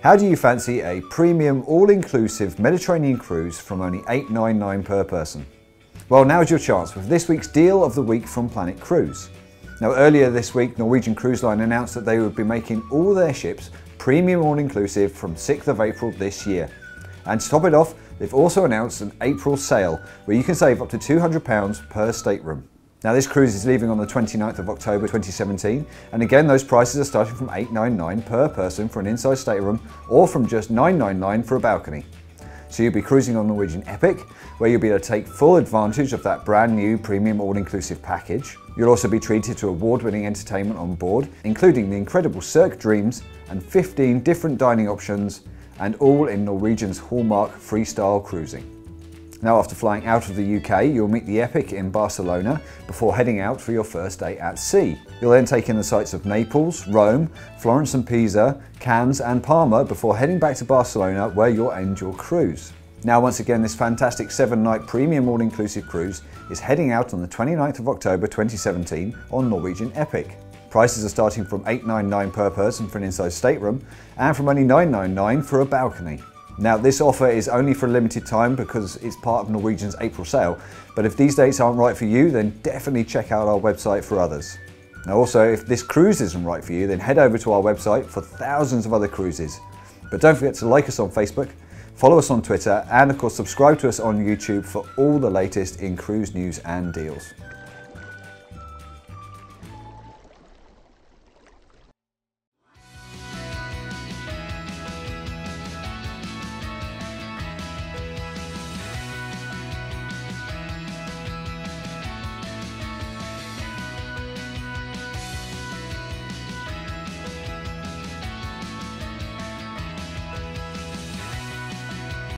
How do you fancy a premium all-inclusive Mediterranean cruise from only $8.99 per person? Well, now's your chance with this week's deal of the week from Planet Cruise. Now, earlier this week, Norwegian Cruise Line announced that they would be making all their ships premium all-inclusive from 6th of April this year. And to top it off, they've also announced an April sale where you can save up to £200 per stateroom. Now this cruise is leaving on the 29th of October 2017 and again those prices are starting from 899 per person for an inside stateroom or from just 999 for a balcony. So you'll be cruising on Norwegian Epic, where you'll be able to take full advantage of that brand new premium all-inclusive package. You'll also be treated to award-winning entertainment on board, including the incredible Cirque Dreams and 15 different dining options, and all in Norwegian's hallmark freestyle cruising. Now after flying out of the UK, you'll meet the Epic in Barcelona before heading out for your first day at sea. You'll then take in the sights of Naples, Rome, Florence and Pisa, Cannes and Palma before heading back to Barcelona where you'll end your cruise. Now once again this fantastic 7-night premium all-inclusive cruise is heading out on the 29th of October 2017 on Norwegian Epic. Prices are starting from 899 per person for an inside stateroom and from only 999 for a balcony. Now this offer is only for a limited time because it's part of Norwegian's April sale, but if these dates aren't right for you, then definitely check out our website for others. Now also, if this cruise isn't right for you, then head over to our website for thousands of other cruises. But don't forget to like us on Facebook, follow us on Twitter, and of course subscribe to us on YouTube for all the latest in cruise news and deals.